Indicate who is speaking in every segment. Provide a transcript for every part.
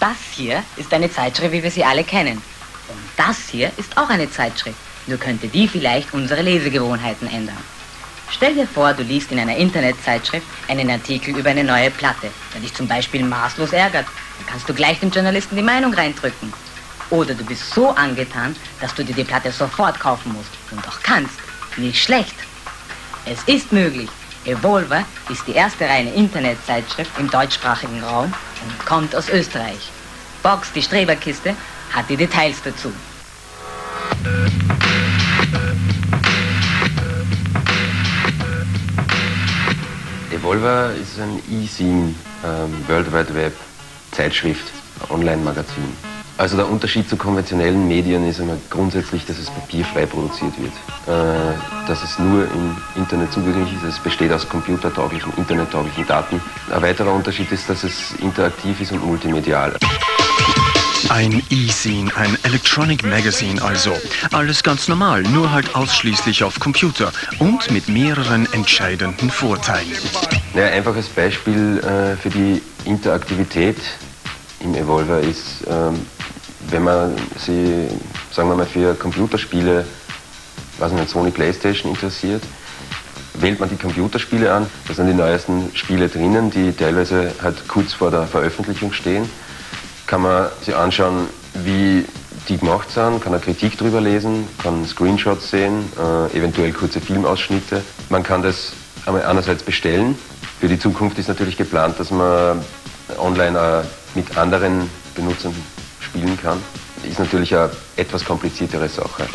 Speaker 1: Das hier ist eine Zeitschrift, wie wir sie alle kennen. Und das hier ist auch eine Zeitschrift. Nur könnte die vielleicht unsere Lesegewohnheiten ändern. Stell dir vor, du liest in einer Internetzeitschrift einen Artikel über eine neue Platte, der dich zum Beispiel maßlos ärgert. Dann kannst du gleich dem Journalisten die Meinung reindrücken. Oder du bist so angetan, dass du dir die Platte sofort kaufen musst und auch kannst. Nicht schlecht. Es ist möglich. Evolver ist die erste reine Internetzeitschrift im deutschsprachigen Raum und kommt aus Österreich. Box, die Streberkiste, hat die Details dazu.
Speaker 2: Evolver ist ein E-Zine, ähm, World Wide Web Zeitschrift, Online-Magazin. Also der Unterschied zu konventionellen Medien ist einmal grundsätzlich, dass es papierfrei produziert wird. Äh, dass es nur im Internet zugänglich ist. Es besteht aus computertauglichen, internettauglichen Daten. Ein weiterer Unterschied ist, dass es interaktiv ist und multimedial.
Speaker 3: Ein E-Zine, ein Electronic Magazine also. Alles ganz normal, nur halt ausschließlich auf Computer und mit mehreren entscheidenden Vorteilen.
Speaker 2: Ja, ein einfaches Beispiel äh, für die Interaktivität im Evolver ist, ähm, wenn man sich, sagen wir mal, für Computerspiele, was nicht, Sony Playstation interessiert, wählt man die Computerspiele an. Da sind die neuesten Spiele drinnen, die teilweise halt kurz vor der Veröffentlichung stehen. Kann man sich anschauen, wie die gemacht sind, kann eine Kritik drüber lesen, kann Screenshots sehen, äh, eventuell kurze Filmausschnitte. Man kann das einerseits bestellen. Für die Zukunft ist natürlich geplant, dass man online äh, mit anderen Benutzern spielen kann. Ist natürlich eine etwas kompliziertere Sache.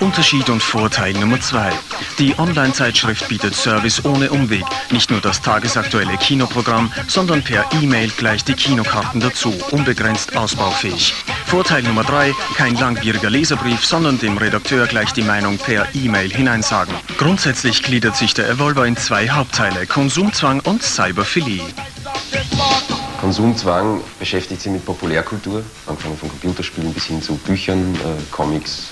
Speaker 3: Unterschied und Vorteil Nummer zwei. Die Online-Zeitschrift bietet Service ohne Umweg. Nicht nur das tagesaktuelle Kinoprogramm, sondern per E-Mail gleich die Kinokarten dazu, unbegrenzt ausbaufähig. Vorteil Nummer drei, kein langwieriger Leserbrief, sondern dem Redakteur gleich die Meinung per E-Mail hineinsagen. Grundsätzlich gliedert sich der Evolver in zwei Hauptteile, Konsumzwang und Cyberphilie.
Speaker 2: Konsumzwang beschäftigt sich mit Populärkultur, angefangen von Computerspielen bis hin zu Büchern, äh, Comics,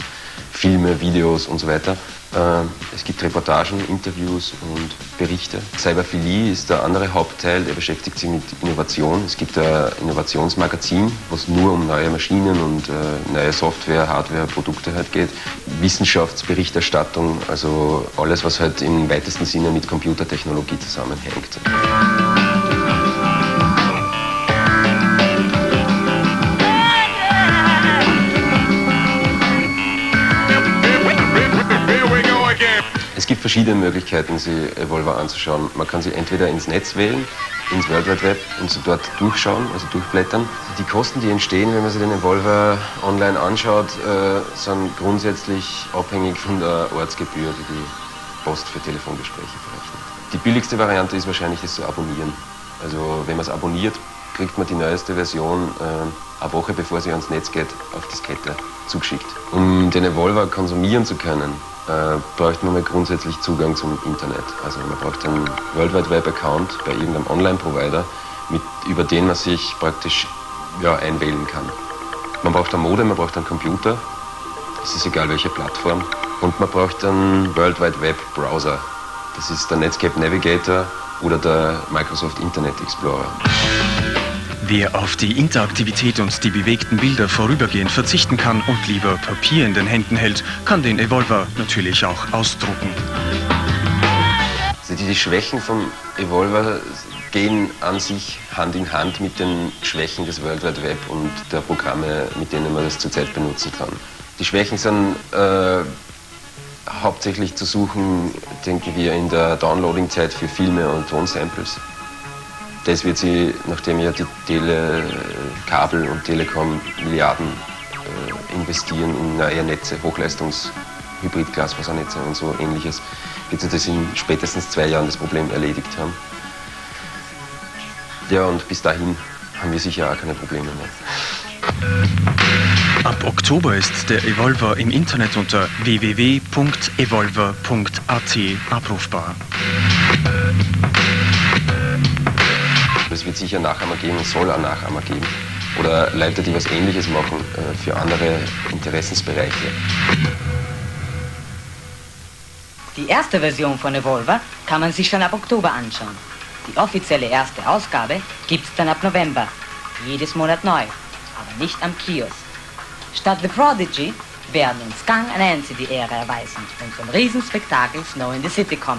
Speaker 2: Filme, Videos und so weiter. Äh, es gibt Reportagen, Interviews und Berichte. Cyberphilie ist der andere Hauptteil, der beschäftigt sich mit Innovation. Es gibt ein Innovationsmagazin, wo es nur um neue Maschinen und äh, neue Software, Hardware, Produkte halt geht. Wissenschaftsberichterstattung, also alles, was halt im weitesten Sinne mit Computertechnologie zusammenhängt. Verschiedene Möglichkeiten, sich Evolver anzuschauen. Man kann sie entweder ins Netz wählen, ins World Wide Web und sie dort durchschauen, also durchblättern. Die Kosten, die entstehen, wenn man sich den Evolver online anschaut, äh, sind grundsätzlich abhängig von der Ortsgebühr, die die Post für Telefongespräche verrechnet. Die billigste Variante ist wahrscheinlich, das zu abonnieren. Also wenn man es abonniert, kriegt man die neueste Version äh, eine Woche bevor sie ans Netz geht, auf Diskette zugeschickt. Um den Evolver konsumieren zu können, äh, braucht man mal grundsätzlich Zugang zum Internet. Also man braucht einen World Wide Web Account bei irgendeinem Online-Provider, über den man sich praktisch ja, einwählen kann. Man braucht ein Modem, man braucht einen Computer, es ist egal welche Plattform. Und man braucht einen World Wide Web Browser. Das ist der Netscape Navigator oder der Microsoft Internet Explorer.
Speaker 3: Wer auf die Interaktivität und die bewegten Bilder vorübergehend verzichten kann und lieber Papier in den Händen hält, kann den Evolver natürlich auch ausdrucken.
Speaker 2: Also die Schwächen vom Evolver gehen an sich Hand in Hand mit den Schwächen des World Wide Web und der Programme, mit denen man das zurzeit benutzen kann. Die Schwächen sind äh, hauptsächlich zu suchen, denken wir, in der Downloading-Zeit für Filme und Tonsamples. Das wird sie, nachdem ja die Tele, Kabel und Telekom Milliarden äh, investieren in neue Netze, Hochleistungs Hybrid-Glasfasernetze und so ähnliches, wird sie das in spätestens zwei Jahren das Problem erledigt haben. Ja, und bis dahin haben wir sicher auch keine Probleme mehr.
Speaker 3: Ab Oktober ist der Evolver im Internet unter www.evolver.at abrufbar.
Speaker 2: Sicher Nachahmer geben, es soll auch Nachahmer geben. Oder Leute, die was Ähnliches machen äh, für andere Interessensbereiche.
Speaker 1: Die erste Version von Evolver kann man sich schon ab Oktober anschauen. Die offizielle erste Ausgabe gibt es dann ab November. jedes Monat neu, aber nicht am Kiosk. Statt The Prodigy werden uns Gang Nancy die Ehre erweisen und zum Riesenspektakel Snow in the City kommen.